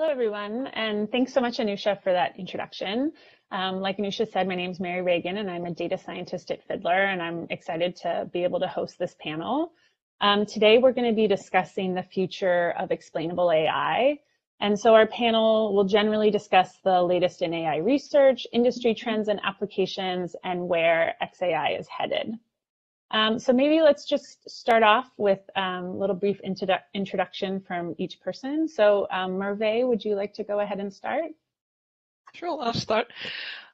Hello, everyone, and thanks so much, Anusha, for that introduction. Um, like Anusha said, my name is Mary Reagan, and I'm a data scientist at Fiddler, and I'm excited to be able to host this panel. Um, today, we're going to be discussing the future of explainable AI. And so our panel will generally discuss the latest in AI research, industry trends and applications, and where XAI is headed. Um, so maybe let's just start off with um, a little brief introdu introduction from each person. So um, Merve, would you like to go ahead and start? Sure, I'll start.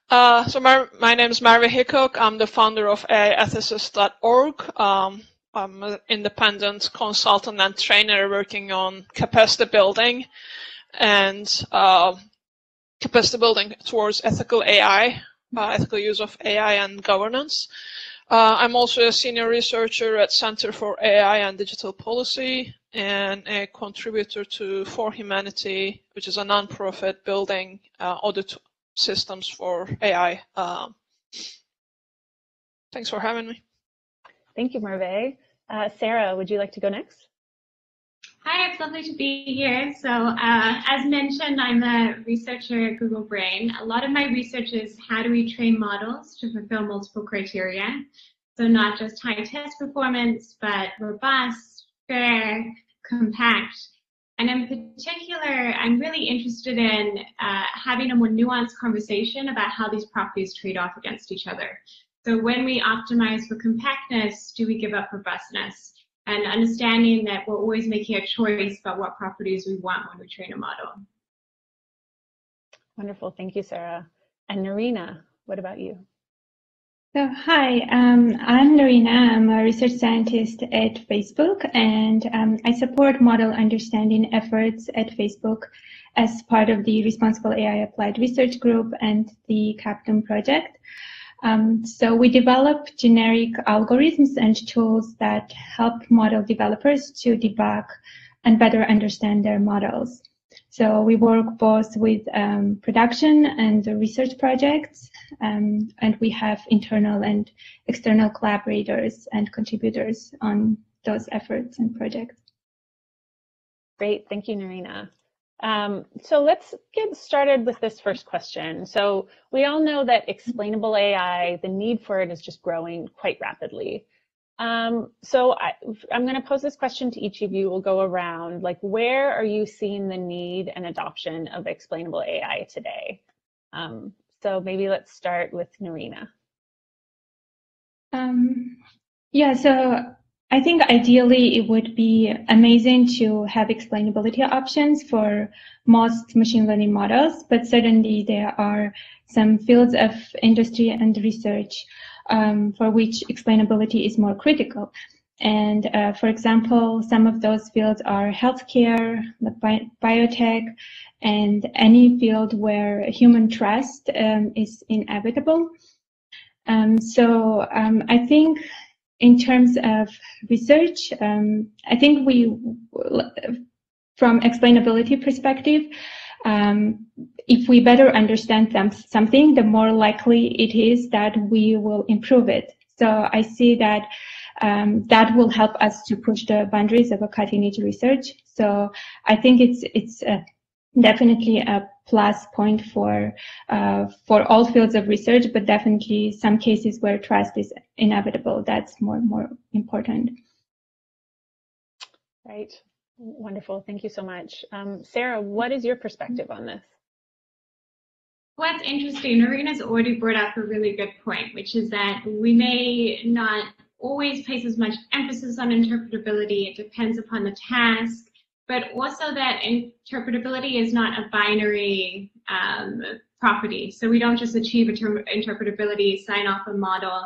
Uh, so my, my name is Merve Hickok. I'm the founder of AIethicist.org. Um, I'm an independent consultant and trainer working on capacity building and uh, capacity building towards ethical AI, uh, ethical use of AI and governance. Uh, I'm also a senior researcher at Center for AI and Digital Policy and a contributor to For Humanity, which is a nonprofit building uh, audit systems for AI. Um, thanks for having me. Thank you, Merve. Uh, Sara, would you like to go next? Hi, it's lovely to be here. So uh, as mentioned, I'm a researcher at Google Brain. A lot of my research is how do we train models to fulfill multiple criteria. So not just high test performance, but robust, fair, compact. And in particular, I'm really interested in uh, having a more nuanced conversation about how these properties trade off against each other. So when we optimize for compactness, do we give up robustness? And understanding that we're always making a choice about what properties we want when we train a model. Wonderful. Thank you, Sara. And Narine, what about you? So, hi, um, I'm Narine. I'm a research scientist at Facebook, and um, I support model understanding efforts at Facebook as part of the Responsible AI Applied Research Group and the Captum project. Um, so we develop generic algorithms and tools that help model developers to debug and better understand their models. So we work both with um, production and research projects, um, and we have internal and external collaborators and contributors on those efforts and projects. Great, thank you, Narine. Um, so let's get started with this first question. So we all know that explainable AI, the need for it is just growing quite rapidly. Um, so I, am going to pose this question to each of you. We'll go around, like, where are you seeing the need and adoption of explainable AI today? Um, so maybe let's start with Narine. Um, yeah, so I think ideally it would be amazing to have explainability options for most machine learning models, but certainly there are some fields of industry and research um, for which explainability is more critical. And uh, for example, some of those fields are healthcare, bi biotech, and any field where human trust um, is inevitable. Um, so um, I think in terms of research, um, I think we, from explainability perspective, um, if we better understand them, something, the more likely it is that we will improve it. So I see that um, that will help us to push the boundaries of a cutting edge research. So I think it's it's uh, definitely a plus point for uh, for all fields of research, but definitely some cases where trust is inevitable. That's more more important. Right. Wonderful. Thank you so much. Um, Sara, what is your perspective on this? What's interesting, Narine's already brought up a really good point, which is that we may not always place as much emphasis on interpretability. It depends upon the task but also that interpretability is not a binary um, property. So we don't just achieve interpretability, sign off a model,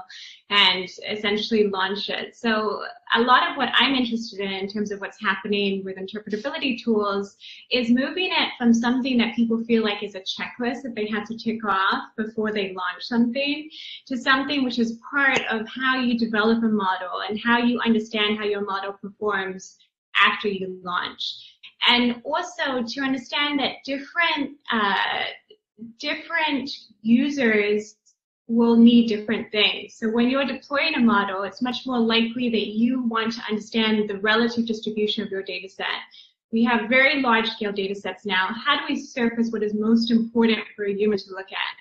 and essentially launch it. So a lot of what I'm interested in in terms of what's happening with interpretability tools is moving it from something that people feel like is a checklist that they have to tick off before they launch something to something which is part of how you develop a model and how you understand how your model performs after you launch. And also to understand that different, uh, different users will need different things. So when you're deploying a model, it's much more likely that you want to understand the relative distribution of your data set. We have very large scale data sets now. How do we surface what is most important for a human to look at?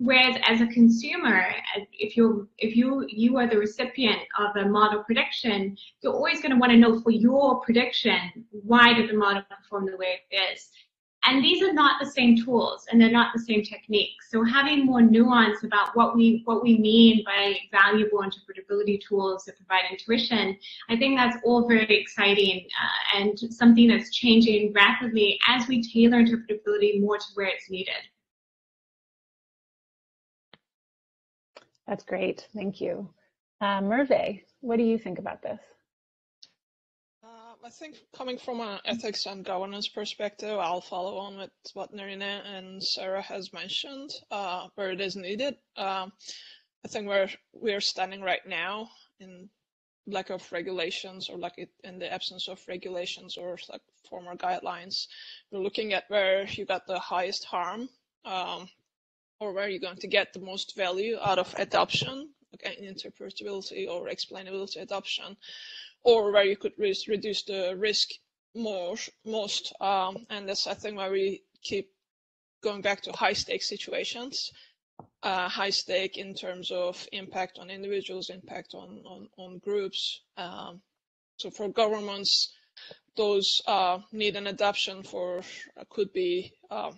Whereas as a consumer, if you're if you you are the recipient of a model prediction, you're always going to want to know for your prediction why did the model perform the way it is. And these are not the same tools and they're not the same techniques. So having more nuance about what we what we mean by valuable interpretability tools that provide intuition, I think that's all very exciting uh, and something that's changing rapidly as we tailor interpretability more to where it's needed. That's great. Thank you. Uh, Merve, what do you think about this? I think coming from an ethics and governance perspective, I'll follow on with what Narine and Sara has mentioned, uh, where it is needed. Um, I think where we're standing right now in lack of regulations or like in the absence of regulations or like former guidelines, we're looking at where you got the highest harm um, or where you're going to get the most value out of adoption, okay, interpretability or explainability adoption or where you could reduce the risk more, most. Um, and that's, I think, why we keep going back to high stake situations. Uh, high stake in terms of impact on individuals, impact on, on, on groups. Um, so for governments, those uh, need an adaptation for uh, could be uh,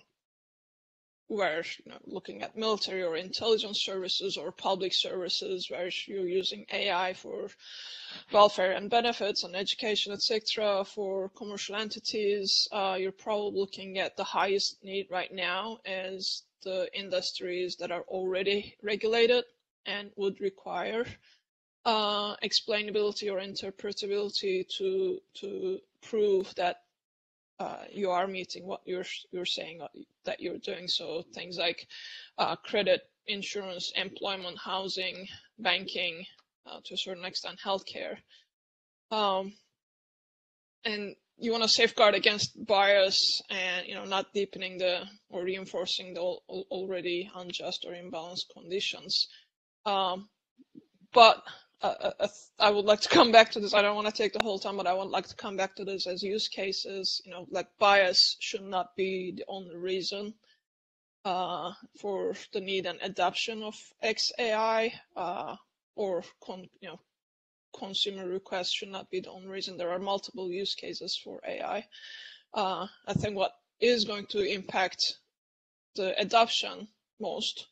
where you know, looking at military or intelligence services or public services where you're using AI for welfare and benefits and education, etc. For commercial entities, uh, you're probably looking at the highest need right now as the industries that are already regulated and would require uh, explainability or interpretability to to prove that uh, you are meeting what you're you're saying that you're doing. So things like uh, credit, insurance, employment, housing, banking, uh, to a certain extent, healthcare, um, and you want to safeguard against bias and you know not deepening the or reinforcing the already unjust or imbalanced conditions. Um, but uh, uh I would like to come back to this. I don't want to take the whole time, but I would like to come back to this as use cases. You know, like bias should not be the only reason uh, for the need and adoption of XAI, uh, or con, you know, consumer requests should not be the only reason. There are multiple use cases for AI. Uh, I think what is going to impact the adoption most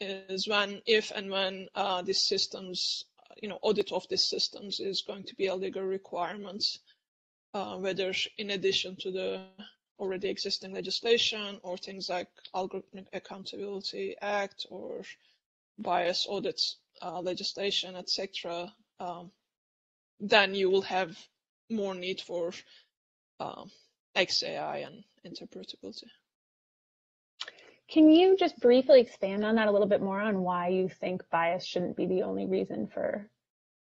is when, if and when uh, these systems you know, audit of these systems is going to be a legal requirement, uh, whether in addition to the already existing legislation or things like Algorithmic Accountability Act or bias audits uh, legislation, etc., um, then you will have more need for uh, XAI and interpretability. Can you just briefly expand on that a little bit more on why you think bias shouldn't be the only reason for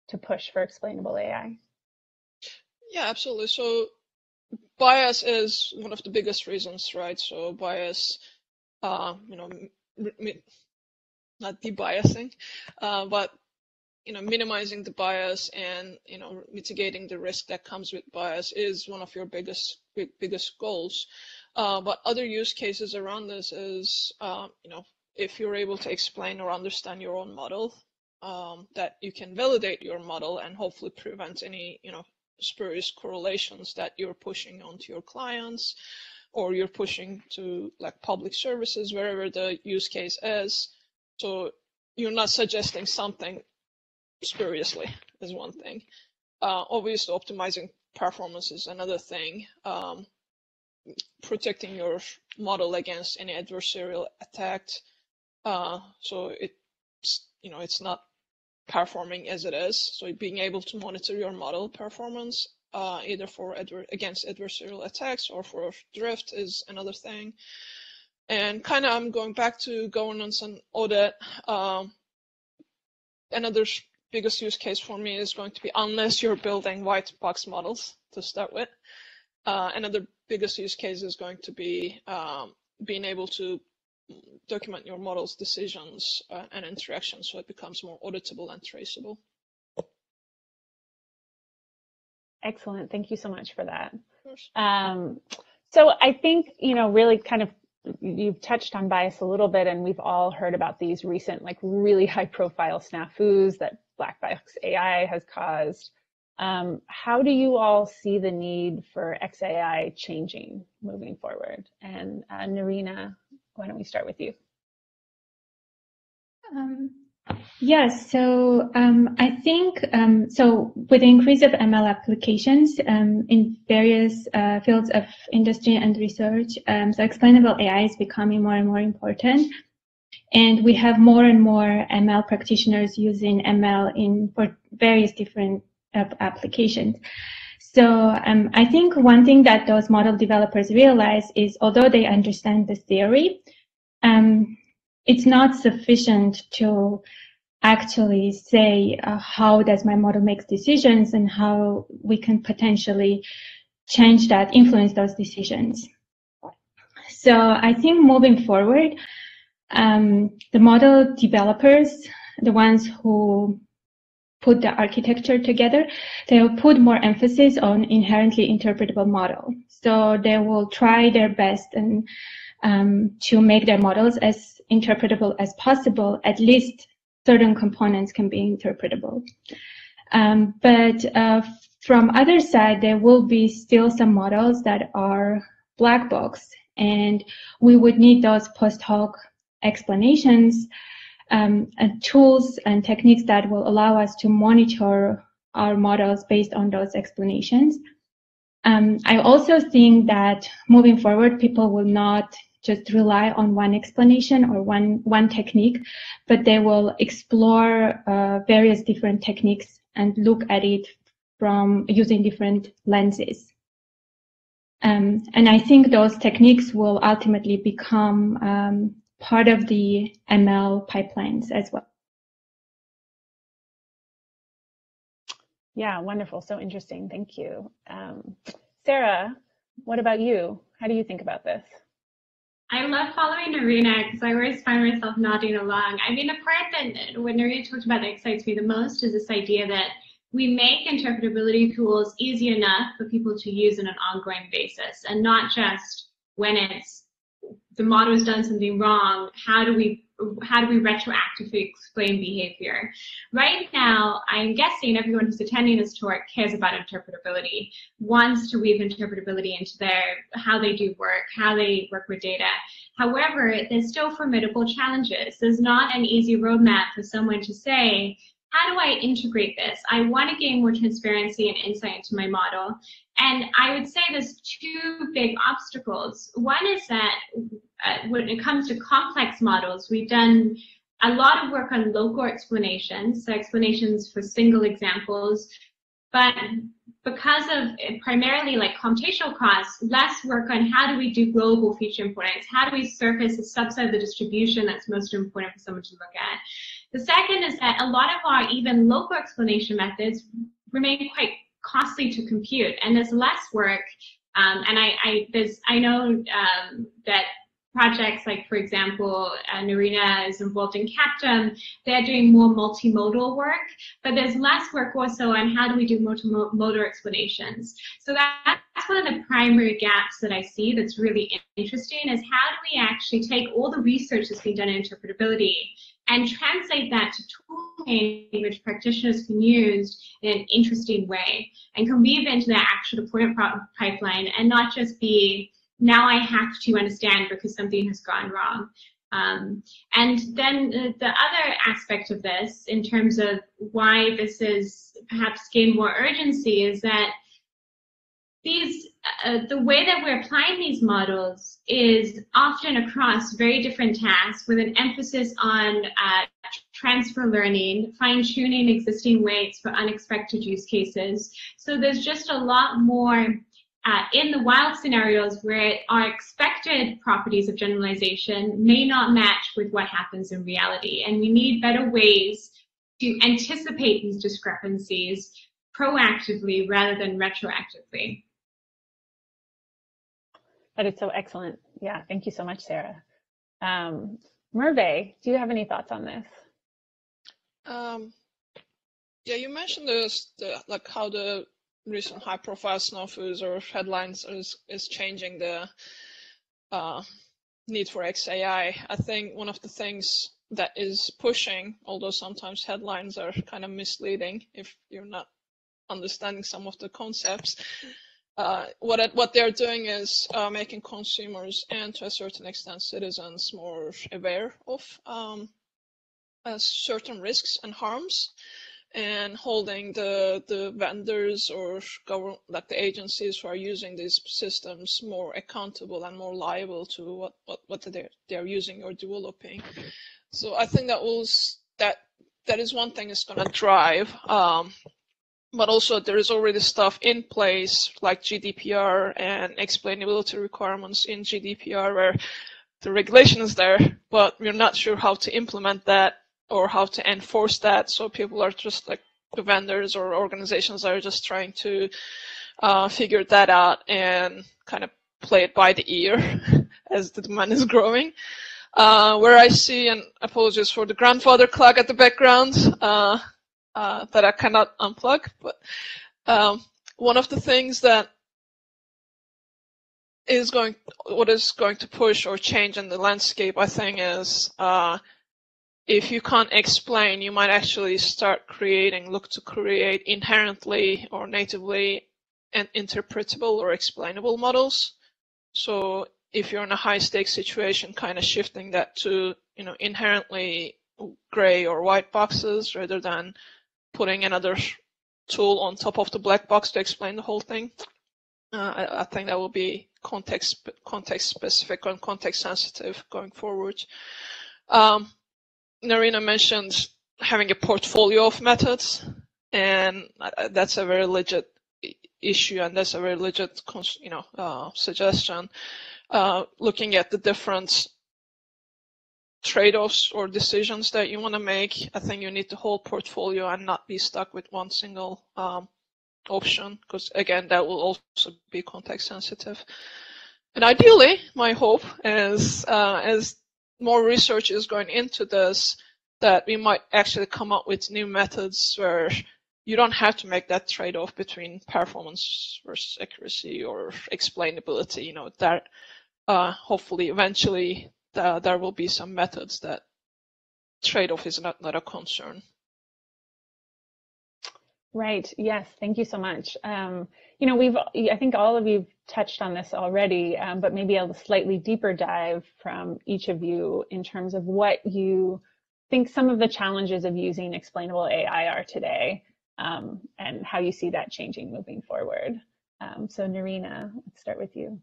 to push for explainable AI? Yeah, absolutely. So bias is one of the biggest reasons, right? So bias, uh, you know, not debiasing, uh, but you know, minimizing the bias and you know, mitigating the risk that comes with bias is one of your biggest biggest goals. Uh, but other use cases around this is, uh, you know, if you're able to explain or understand your own model, um, that you can validate your model and hopefully prevent any, you know, spurious correlations that you're pushing onto your clients or you're pushing to like public services, wherever the use case is. So you're not suggesting something spuriously is one thing. Uh, obviously, optimizing performance is another thing. Um, protecting your model against any adversarial attack. Uh, so it's you know it's not performing as it is. So being able to monitor your model performance uh, either for adver against adversarial attacks or for drift is another thing. And kind of I'm going back to governance and audit. Um, another biggest use case for me is going to be unless you're building white box models to start with. Uh, another biggest use case is going to be um, being able to document your model's decisions uh, and interactions so it becomes more auditable and traceable. Excellent. Thank you so much for that. Um, so I think, you know, really kind of you've touched on bias a little bit and we've all heard about these recent like really high profile snafus that black box AI has caused. Um, how do you all see the need for XAI changing moving forward? And uh, Narine, why don't we start with you? Um, Yes, so um, I think um, so. With the increase of ML applications um, in various uh, fields of industry and research, um, so explainable AI is becoming more and more important, and we have more and more ML practitioners using ML in for various different uh, applications. So um, I think one thing that those model developers realize is, although they understand the theory, um, it's not sufficient to actually say uh, how does my model makes decisions and how we can potentially change that, influence those decisions. So I think moving forward, um, the model developers, the ones who put the architecture together, they will put more emphasis on inherently interpretable model. So they will try their best and um, to make their models as interpretable as possible, at least certain components can be interpretable. Um, but uh, from other side, there will be still some models that are black box, and we would need those post hoc explanations um, and tools and techniques that will allow us to monitor our models based on those explanations. Um, I also think that moving forward, people will not just rely on one explanation or one, one technique, but they will explore uh, various different techniques and look at it from using different lenses. Um, and I think those techniques will ultimately become um, part of the ML pipelines as well. Yeah, wonderful. So interesting. Thank you. Um, Sara, what about you? How do you think about this? I love following Narine because I always find myself nodding along. I mean, the part that when Narine talked about that excites me the most is this idea that we make interpretability tools easy enough for people to use on an ongoing basis and not just when it's the model has done something wrong, how do we how do we retroactively explain behavior? Right now, I'm guessing everyone who's attending this talk cares about interpretability, wants to weave interpretability into their how they do work, how they work with data. However, there's still formidable challenges. There's not an easy roadmap for someone to say, how do I integrate this? I want to gain more transparency and insight into my model. And I would say there's two big obstacles. One is that uh, when it comes to complex models, we've done a lot of work on local explanations, so explanations for single examples, but because of primarily like computational costs, less work on how do we do global feature importance, how do we surface a subset of the distribution that's most important for someone to look at. The second is that a lot of our even local explanation methods remain quite costly to compute, and there's less work. Um, and I, I, there's, I know um, that projects like, for example, uh, Narine is involved in Captum, they're doing more multimodal work, but there's less work also on how do we do multimodal explanations. So that, that's one of the primary gaps that I see that's really interesting is how do we actually take all the research that's been done in interpretability and translate that to tooling which practitioners can use in an interesting way and can weave into their actual deployment pipeline and not just be now I have to understand because something has gone wrong. Um, and then the, the other aspect of this, in terms of why this is perhaps gained more urgency, is that these uh, the way that we're applying these models is often across very different tasks with an emphasis on uh, transfer learning, fine-tuning existing weights for unexpected use cases. So there's just a lot more uh, in the wild scenarios where our expected properties of generalization may not match with what happens in reality. And we need better ways to anticipate these discrepancies proactively rather than retroactively. That is so excellent. Yeah, thank you so much, Sara. Um, Merve, do you have any thoughts on this? Um, yeah, you mentioned this, the, like how the recent high-profile snafus or headlines is is changing the uh, need for XAI. I think one of the things that is pushing, although sometimes headlines are kind of misleading if you're not understanding some of the concepts. Uh, what what they're doing is uh, making consumers and to a certain extent citizens more aware of um, uh, certain risks and harms and holding the the vendors or government like the agencies who are using these systems more accountable and more liable to what what, what they're they're using or developing. So i think that was that that is one thing that's going to drive um, but also there is already stuff in place like gdpr and explainability requirements in gdpr where the regulation is there but we're not sure how to implement that or how to enforce that. So people are just like the vendors or organizations are just trying to uh, figure that out and kind of play it by the ear as the demand is growing. Uh, where I see, and apologies for the grandfather clock at the background uh, uh that I cannot unplug, but um, one of the things that is going, what is going to push or change in the landscape, I think, is uh, if you can't explain, you might actually start creating, look to create inherently or natively and interpretable or explainable models. So if you're in a high stakes situation, kind of shifting that to, you know, inherently gray or white boxes rather than putting another tool on top of the black box to explain the whole thing. Uh, I, I, think that will be context context specific and context sensitive going forward. Um, Narine mentioned having a portfolio of methods, and that's a very legit issue, and that's a very legit, you know, uh, suggestion. Uh, looking at the different trade-offs or decisions that you want to make, I think you need the whole portfolio and not be stuck with one single um, option, because again, that will also be context sensitive. And ideally, my hope is uh, as more research is going into this, that we might actually come up with new methods where you don't have to make that trade-off between performance versus accuracy or explainability. You know that uh, hopefully eventually there will be some methods that trade-off is not, not a concern. Right. Yes. Thank you so much. Um, you know, we've, I think all of you touched on this already, um, but maybe a slightly deeper dive from each of you in terms of what you think some of the challenges of using explainable AI are today um, and how you see that changing moving forward. Um, so Narine, let's start with you.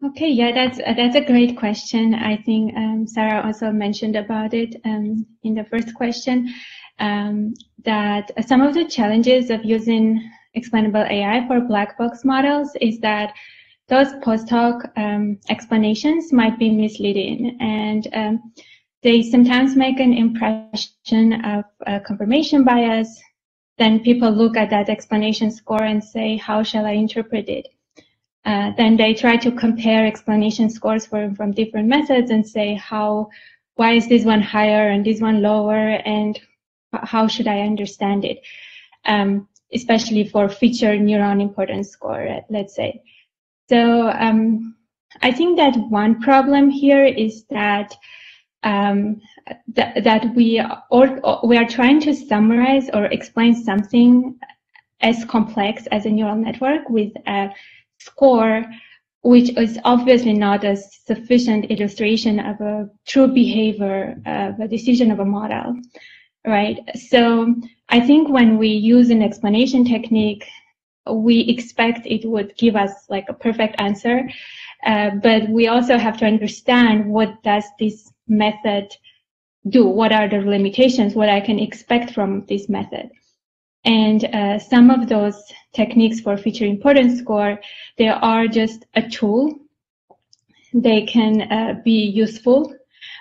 Okay, yeah, that's that's a great question. I think um, Sara also mentioned about it um, in the first question um, that some of the challenges of using explainable AI for black box models is that those post hoc um, explanations might be misleading and um, they sometimes make an impression of confirmation bias. Then people look at that explanation score and say, how shall I interpret it? Uh, then they try to compare explanation scores from, from different methods and say, how, why is this one higher and this one lower? And how should I understand it? Um, especially for feature neuron importance score, let's say. So um, I think that one problem here is that um, th that we or, or, we are trying to summarize or explain something as complex as a neural network with a score which is obviously not a sufficient illustration of a true behavior of a decision of a model right? So I think when we use an explanation technique, we expect it would give us like a perfect answer, uh, but we also have to understand what does this method do? What are the limitations? What I can expect from this method? And uh, some of those techniques for feature importance score, they are just a tool. They can uh, be useful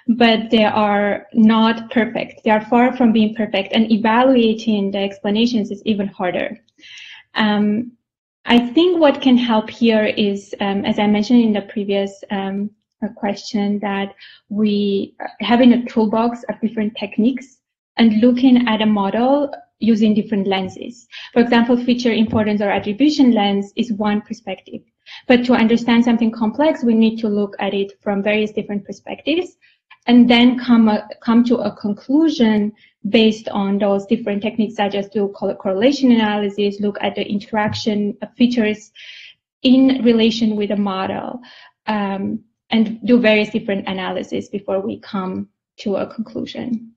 but they are not perfect. They are far from being perfect, and evaluating the explanations is even harder. Um, I think what can help here is, um, as I mentioned in the previous um, question, that we having a toolbox of different techniques and looking at a model using different lenses. For example, feature importance or attribution lens is one perspective. But to understand something complex, we need to look at it from various different perspectives and then come, a, come to a conclusion based on those different techniques such as do correlation analysis, look at the interaction of features in relation with a model, um, and do various different analysis before we come to a conclusion.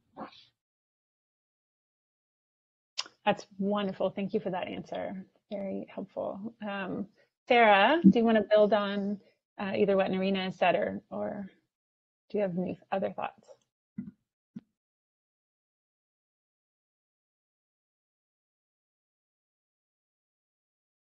That's wonderful. Thank you for that answer. Very helpful. Um, Sara, do you want to build on uh, either what Narine said or, or do you have any other thoughts?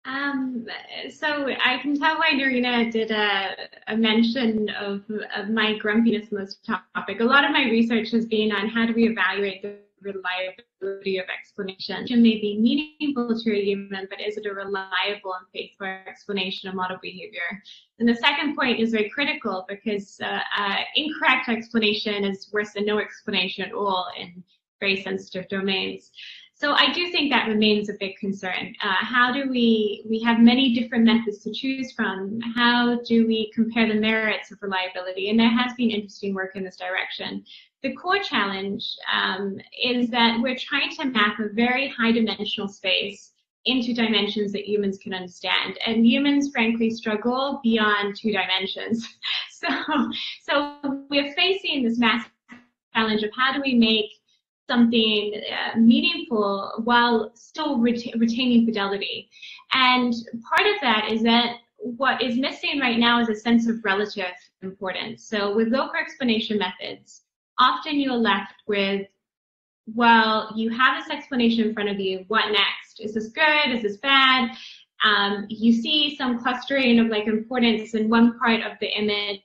Um, so I can tell why Narine did a, a mention of, of my grumpiness on this topic. A lot of my research has been on how do we evaluate the reliability of explanation. It may be meaningful to a human, but is it a reliable and faithful explanation of model behavior? And the second point is very critical because uh, uh, incorrect explanation is worse than no explanation at all in very sensitive domains. So I do think that remains a big concern. Uh, how do we, we have many different methods to choose from. How do we compare the merits of reliability? And there has been interesting work in this direction. The core challenge um, is that we're trying to map a very high dimensional space into dimensions that humans can understand. And humans, frankly, struggle beyond two dimensions. so, so we're facing this massive challenge of how do we make something uh, meaningful while still ret retaining fidelity. And part of that is that what is missing right now is a sense of relative importance. So with local explanation methods, often you're left with, well, you have this explanation in front of you, what next? Is this good? Is this bad? Um, you see some clustering of like importance in one part of the image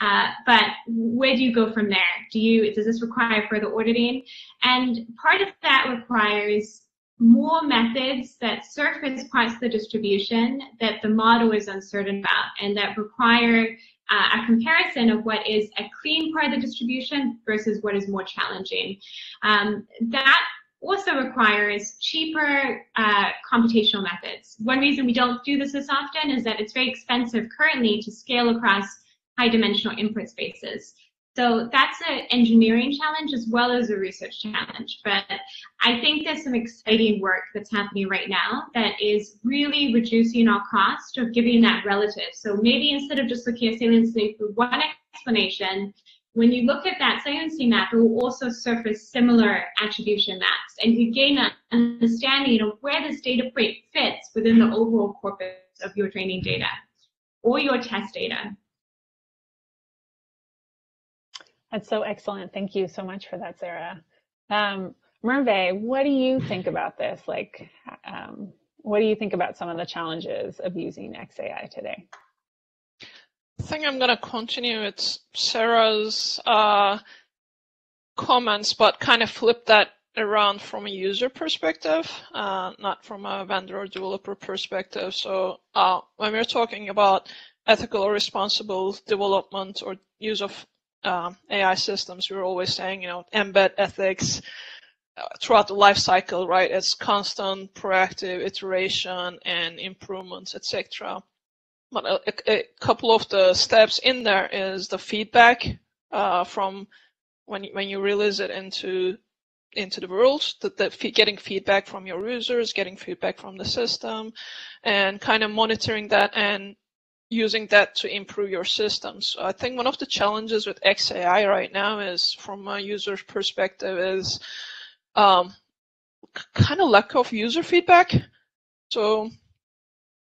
uh, but where do you go from there? Do you does this require further auditing? And part of that requires more methods that surface parts of the distribution that the model is uncertain about and that require uh, a comparison of what is a clean part of the distribution versus what is more challenging. Um, that also requires cheaper uh, computational methods. One reason we don't do this as often is that it's very expensive currently to scale across high dimensional input spaces. So that's an engineering challenge as well as a research challenge. But I think there's some exciting work that's happening right now that is really reducing our cost of giving that relative. So maybe instead of just looking at saliency through one explanation, when you look at that saliency map, it will also surface similar attribution maps, and you gain an understanding of where this data point fits within the overall corpus of your training data or your test data. That's so excellent. Thank you so much for that, Sara. Um, Merve, what do you think about this? Like, um, what do you think about some of the challenges of using XAI today? I think I'm going to continue with Sara's uh, comments, but kind of flip that around from a user perspective, uh, not from a vendor or developer perspective. So uh, when we're talking about ethical or responsible development or use of um, AI systems, we're always saying, you know, embed ethics uh, throughout the life cycle, right? It's constant, proactive iteration and improvements, etc. But a, a, couple of the steps in there is the feedback uh, from when when you release it into into the world, that the, getting feedback from your users, getting feedback from the system, and kind of monitoring that and using that to improve your systems. I think one of the challenges with XAI right now is, from a user's perspective, is um, kind of lack of user feedback. So,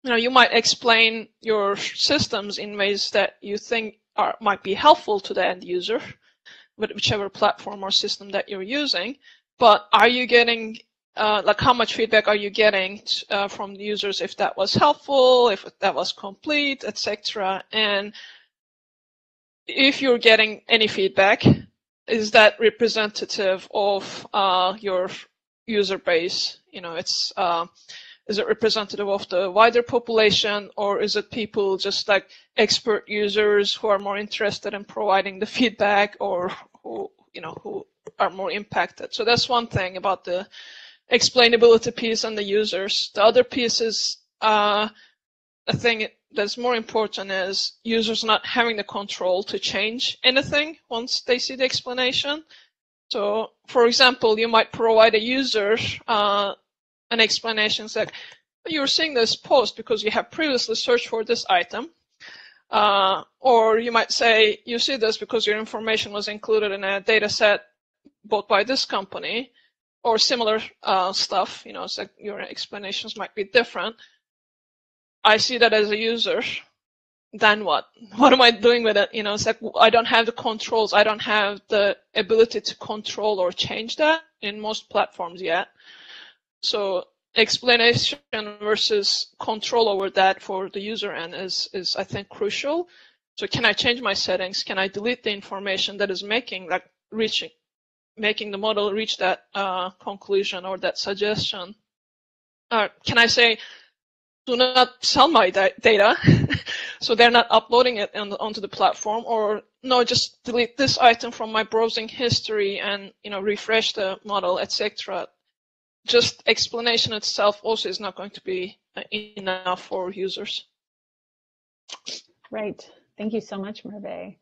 you know, you might explain your systems in ways that you think are might be helpful to the end user, with whichever platform or system that you're using. But are you getting uh, like how much feedback are you getting uh, from the users if that was helpful, if that was complete, etc. And if you're getting any feedback, is that representative of uh, your user base? You know, it's uh, is it representative of the wider population, or is it people just like expert users who are more interested in providing the feedback, or who you know who are more impacted? So that's one thing about the explainability piece and the users. The other piece is uh, I think that's more important is users not having the control to change anything once they see the explanation. So, for example, you might provide a user uh, an explanation like, you're seeing this post because you have previously searched for this item. Uh, or you might say, you see this because your information was included in a data set bought by this company, or similar uh, stuff. You know, so your explanations might be different. I see that as a user. Then what? What am I doing with it? You know, it's like I don't have the controls. I don't have the ability to control or change that in most platforms yet. So explanation versus control over that for the user end is, is I think crucial. So can I change my settings? Can I delete the information that is making that reaching, making the model reach that uh, conclusion or that suggestion? Uh, can I say, do not sell my data, so they're not uploading it on onto the platform, or no, just delete this item from my browsing history and you know refresh the model, etc just explanation itself also is not going to be uh, enough for users. Right. Thank you so much, Merve.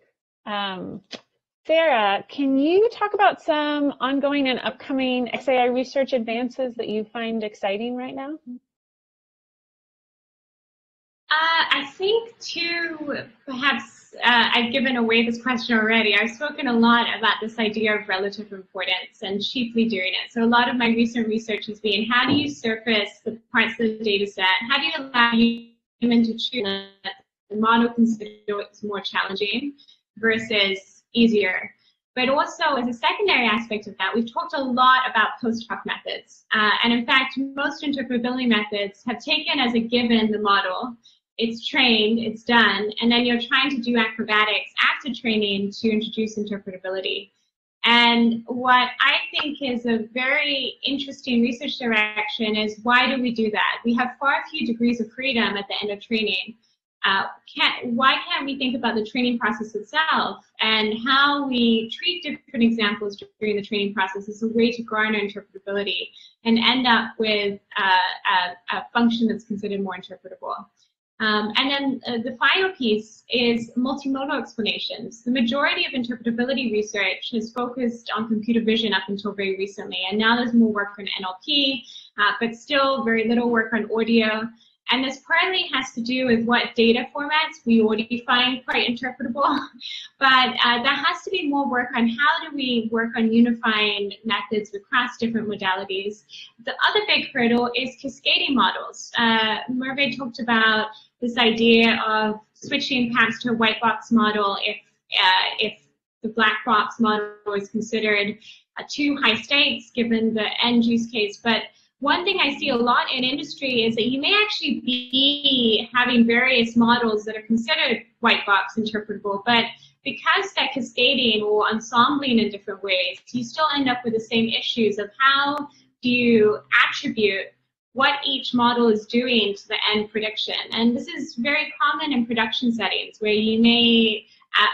Um, Sara, can you talk about some ongoing and upcoming XAI research advances that you find exciting right now? Uh, I think to perhaps uh, I've given away this question already. I've spoken a lot about this idea of relative importance and cheaply doing it. So a lot of my recent research has been how do you surface the parts of the data set? How do you allow human to choose the model considers more challenging versus easier? But also, as a secondary aspect of that, we've talked a lot about post hoc methods. Uh, and in fact, most interpretability methods have taken as a given the model it's trained, it's done, and then you're trying to do acrobatics after training to introduce interpretability. And what I think is a very interesting research direction is why do we do that? We have far few degrees of freedom at the end of training. Uh, can't, why can't we think about the training process itself and how we treat different examples during the training process as a way to garner interpretability and end up with uh, a, a function that's considered more interpretable? Um, and then uh, the final piece is multimodal explanations. The majority of interpretability research has focused on computer vision up until very recently, and now there's more work on NLP, uh, but still very little work on audio. And this partly has to do with what data formats we already find quite interpretable, but uh, there has to be more work on how do we work on unifying methods across different modalities. The other big hurdle is cascading models. Uh, Merve talked about this idea of switching perhaps to a white box model if, uh, if the black box model is considered uh, too high stakes given the end use case. But one thing I see a lot in industry is that you may actually be having various models that are considered white box interpretable, but because they're cascading or ensembling in different ways, you still end up with the same issues of how do you attribute what each model is doing to the end prediction. And this is very common in production settings where you may,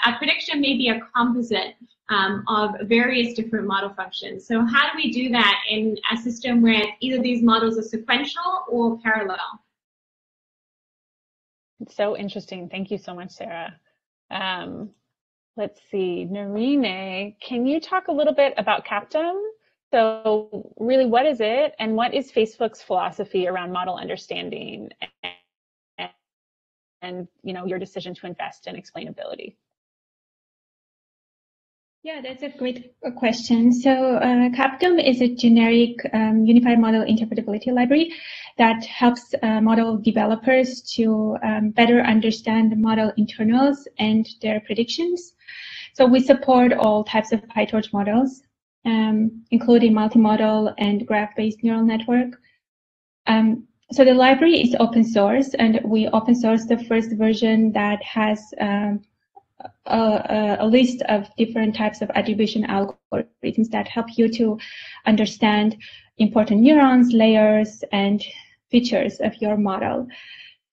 a, prediction may be a composite um, of various different model functions. So how do we do that in a system where either these models are sequential or parallel? It's so interesting. Thank you so much, Sara. Um, let's see, Narine, can you talk a little bit about Captum? So really, what is it, and what is Facebook's philosophy around model understanding and, and you know your decision to invest in explainability? Yeah, that's a great question. So uh, is a generic um, unified model interpretability library that helps uh, model developers to um, better understand the model internals and their predictions. So we support all types of PyTorch models, um, including multimodal and graph-based neural network. Um, so the library is open source, and we open source the first version that has um, a, a, list of different types of attribution algorithms that help you to understand important neurons, layers, and features of your model.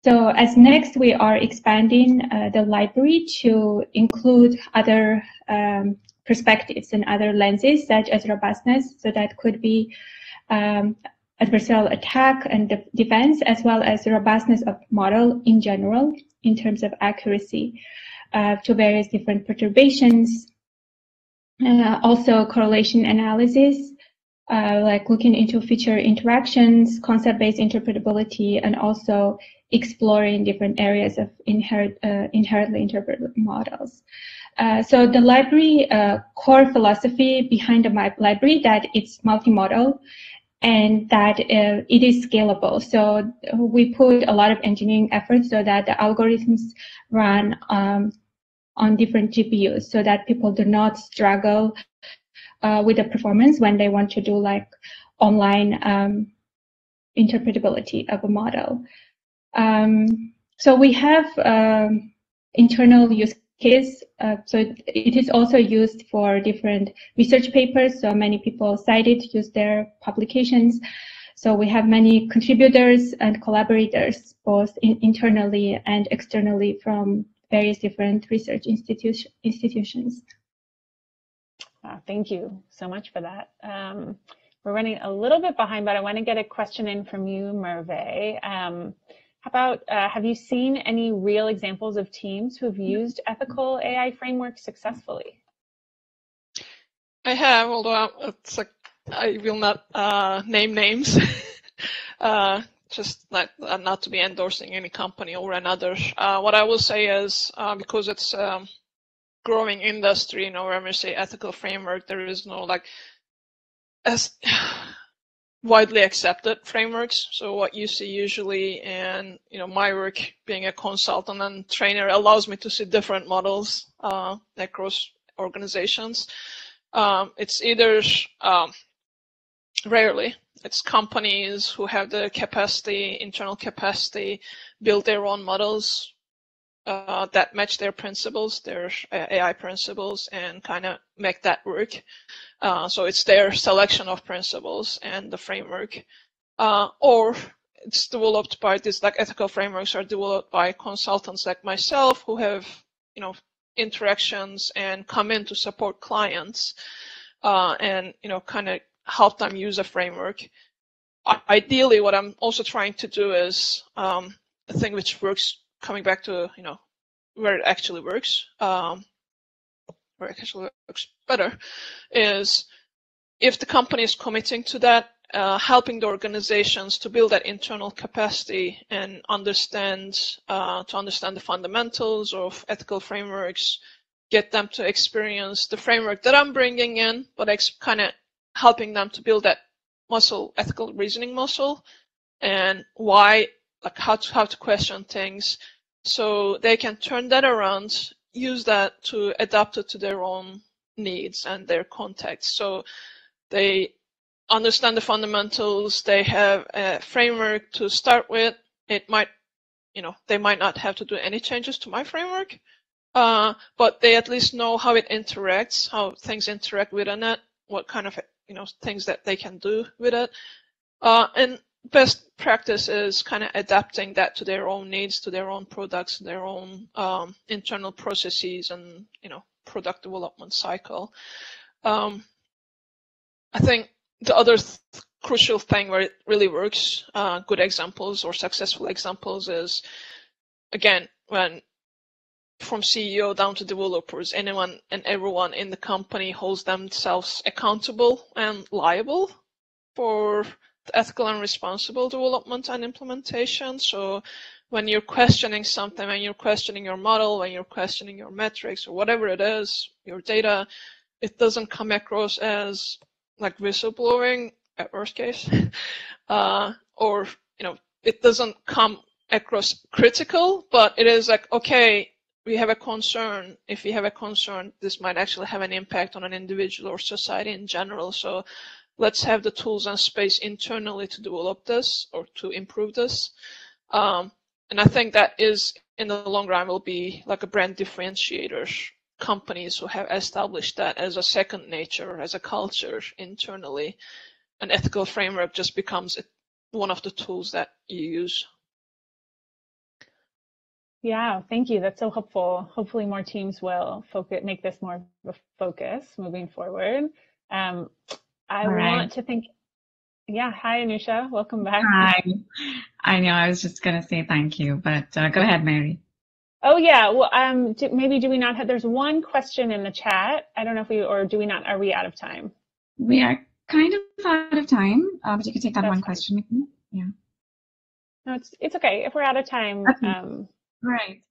So as next, we are expanding uh, the library to include other um, perspectives and other lenses such as robustness. So that could be um, adversarial attack and de defense, as well as robustness of model in general in terms of accuracy uh, to various different perturbations. Uh, also correlation analysis, uh, like looking into feature interactions, concept-based interpretability, and also exploring different areas of inherit, uh, inherently interpretable models. Uh, so the library uh, core philosophy behind the library that it's multimodal and that uh, it is scalable. So we put a lot of engineering effort so that the algorithms run um, on different GPUs so that people do not struggle uh, with the performance when they want to do like online um, interpretability of a model. Um, so we have um, internal use case. Uh, so it, is also used for different research papers. So many people cite it, use their publications. So we have many contributors and collaborators, both in, internally and externally from various different research institution, institutions. Uh, thank you so much for that. Um, we're running a little bit behind, but I want to get a question in from you, Merve. Um, how about, uh, have you seen any real examples of teams who have used ethical AI frameworks successfully? I have, although it's like, I will not uh, name names. uh, just not, not to be endorsing any company or another. Uh, what I will say is, uh, because it's a um, growing industry, you know, when we say ethical framework, there is no like, as widely accepted frameworks. So what you see usually in you know my work being a consultant and trainer allows me to see different models uh, across organizations. Um, it's either um, rarely it's companies who have the capacity, internal capacity, build their own models uh, that match their principles, their AI principles, and kind of make that work. Uh, so it's their selection of principles and the framework, uh, or it's developed by these like ethical frameworks are developed by consultants like myself who have you know interactions and come in to support clients uh, and you know kind of help them use a framework. Ideally, what I'm also trying to do is um, a thing which works coming back to you know where it actually works. Um, where it actually works better is if the company is committing to that, uh, helping the organizations to build that internal capacity and understand uh, to understand the fundamentals of ethical frameworks, get them to experience the framework that I'm bringing in, but kind of helping them to build that muscle, ethical reasoning muscle, and why, like how to how to question things, so they can turn that around use that to adapt it to their own needs and their context. So they understand the fundamentals, they have a framework to start with. It might, you know, they might not have to do any changes to my framework, uh, but they at least know how it interacts, how things interact within it, what kind of, you know, things that they can do with it. Uh, and best practice is kind of adapting that to their own needs, to their own products, their own um, internal processes, and you know product development cycle. Um, I think the other th crucial thing where it really works, uh, good examples or successful examples is, again, when from CEO down to developers, anyone and everyone in the company holds themselves accountable and liable for ethical and responsible development and implementation. So when you're questioning something, when you're questioning your model, when you're questioning your metrics or whatever it is, your data, it doesn't come across as like whistleblowing at worst case, uh, or you know, it doesn't come across critical, but it is like okay, we have a concern. If we have a concern, this might actually have an impact on an individual or society in general. So let's have the tools and space internally to develop this or to improve this. Um, and I think that is, in the long run, will be like a brand differentiator. Companies who have established that as a second nature, as a culture internally, an ethical framework just becomes one of the tools that you use. Yeah, thank you. That's so helpful. Hopefully more teams will focus, make this more of a focus moving forward. Um, I want to think, Yeah, hi Anusha, welcome back. Hi. I know I was just going to say thank you, but uh, go ahead, Mary. Oh yeah, well, um, do, maybe do we not have? There's one question in the chat. I don't know if we or do we not? Are we out of time? We are kind of out of time, uh, but you can take that That's one question. Yeah. No, it's it's okay. If we're out of time, Okay. um, Right.